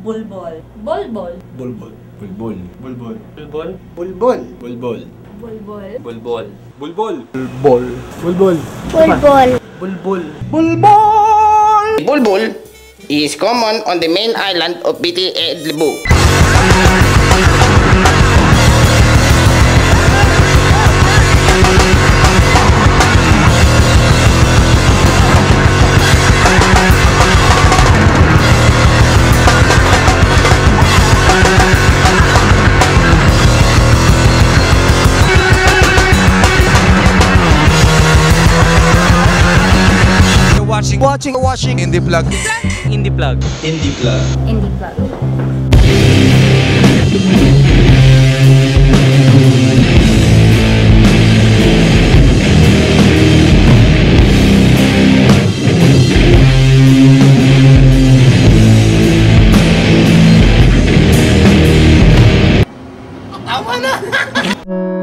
Bulbol. Bolbol. Bulbul. Bulbul. Bulbul. Bulbol. Bulbol. Bulbul. Bulbol. Bulbol. Bulbul. Bulbol. Bulbol. Bulbul. Bulbul. Bulbol! Bulbul is common on the main island of Biti Edlibu. Watching, watching, watching. Indieplug. In the plug. In the plug. Indieplug. Tawa!